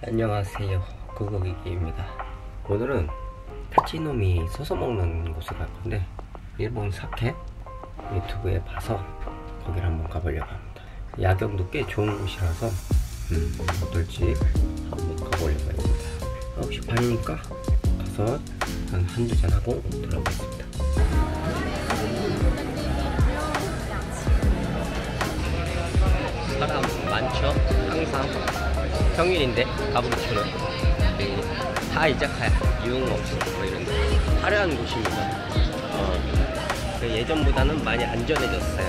안녕하세요. 고고기기입니다. 오늘은 타치놈이 서서 먹는 곳을 갈 건데 일본 사케 유튜브에 봐서 거기를 한번 가보려고 합니다. 야경도 꽤 좋은 곳이라서 음, 어떨지 한번 가보려고 합니다. 9시 반이니까? 가서 한 한두 잔 하고 들어가겠습니다. 사람 많죠? 항상 평일인데 가부키초는 다 이자카야 유흥업소 뭐 이런데 화려한 곳입니다. 어, 그 예전보다는 많이 안전해졌어요.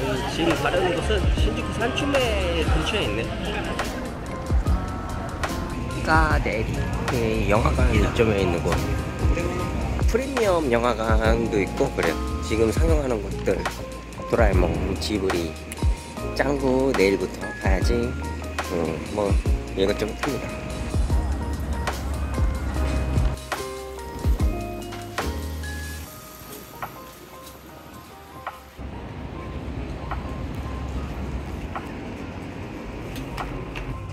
음, 지금 가려는 곳은 신주쿠 산춤에 근처에 있네. 까데리. 그 영화관 이점에 있는 곳. 프리미엄 영화관도 있고 그래요. 지금 상영하는 곳들. 도라에몽 지브리. 짱구 내일부터 가야지. 음, 뭐 이것저것 큽니다.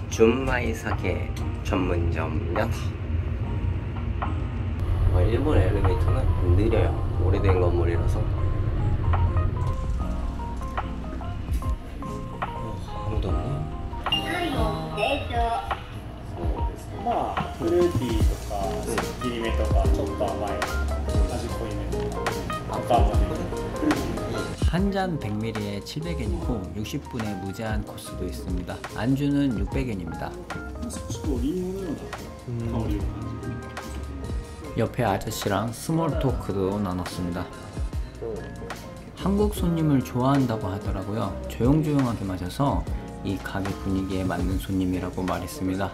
준마이사계 전문점 야타 어, 일본 엘리베이터는 느려요. 오래된 건물이라서 まあフルーティーとか切り目とかちょっと甘い味濃いめとかとかもね한 잔 100ml에 700엔이고 60분의 무제한 코스도 있습니다. 안주는 600엔입니다. 음. 옆에 아저씨랑 small talk도 나눴습니다. 한국 손님을 좋아한다고 하더라고요. 조용조용하게 마셔서 이 가게 분위기에 맞는 손님이라고 말했습니다.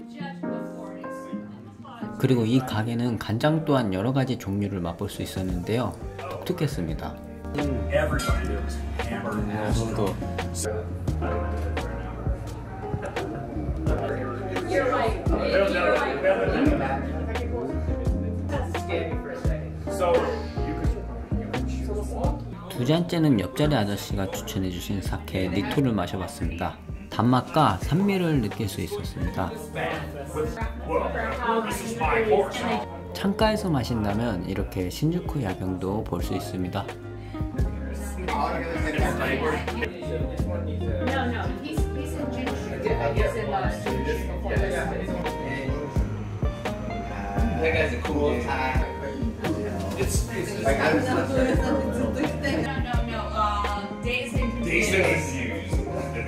그리고 이 가게는 간장 또한 여러 가지 종류를 맛볼 수 있었는데요. 독특했습니다. 정도 두 잔째는 옆자리 아저씨가 추천해 주신 사케 니토를 마셔봤습니다. 단맛과 산미를 느낄 수 있었습니다. 창가에서 마신다면 이렇게 신주쿠 야경도 볼 수 있습니다.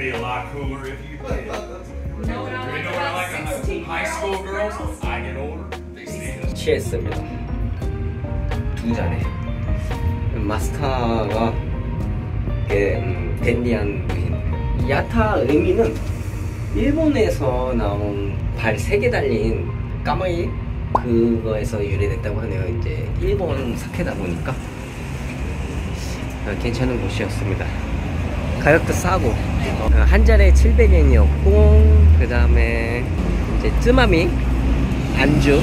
Be a lot cooler if you did. Know when I You know when I like 16 high school girls, I get older, they stay the 취했습니다 두 잔에 마스터가 꽤 음, 댄디한 분인 야타 의미는 일본에서 나온 발 세 개 달린 까마이 그거에서 유래됐다고 하네요 이제 일본 사케다 보니까 어, 괜찮은 곳이었습니다 가격도 싸고 어, 한 잔에 700엔이었고 그 다음에 이제 쯔마미 안주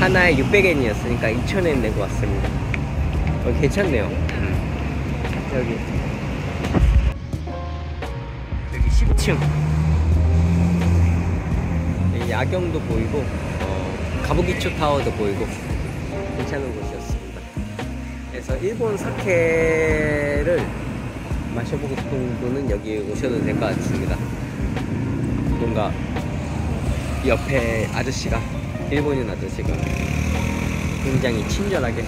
하나에 600엔이었으니까 2,000엔 내고 왔습니다. 어, 괜찮네요. 음. 여기 여기 10층 야경도 보이고 어, 가부기초 타워도 보이고 괜찮은 곳이었습니다. 그래서 일본 사케를 마셔보고 싶은 분은 여기 오셔도 될 것 같습니다. 뭔가 옆에 아저씨가 일본인 아저씨가 굉장히 친절하게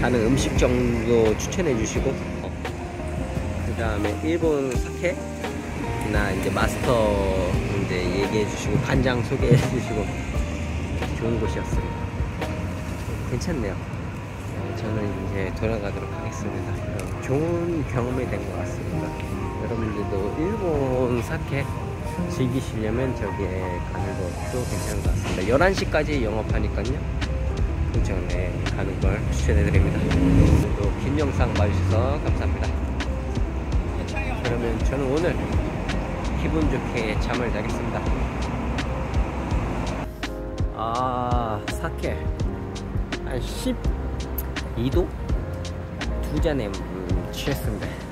다른 음식점도 추천해 주시고 그 다음에 일본 사케나 이제 마스터 이제 얘기해 주시고 간장 소개해 주시고 좋은 곳이었습니다. 괜찮네요. 어, 저는 이제 돌아가도록 하겠습니다. 어, 좋은 경험이 된 것 같습니다 여러분들도 일본 사케 즐기시려면 저기에 가는 것도 괜찮은 것 같습니다. 11시까지 영업하니까요. 동천에 가는 걸 추천해드립니다. 오늘도 긴 영상 봐주셔서 감사합니다. 그러면 저는 오늘 기분 좋게 잠을 자겠습니다. 아, 사케. 한 12도? 두 잔에 음, 취했습니다.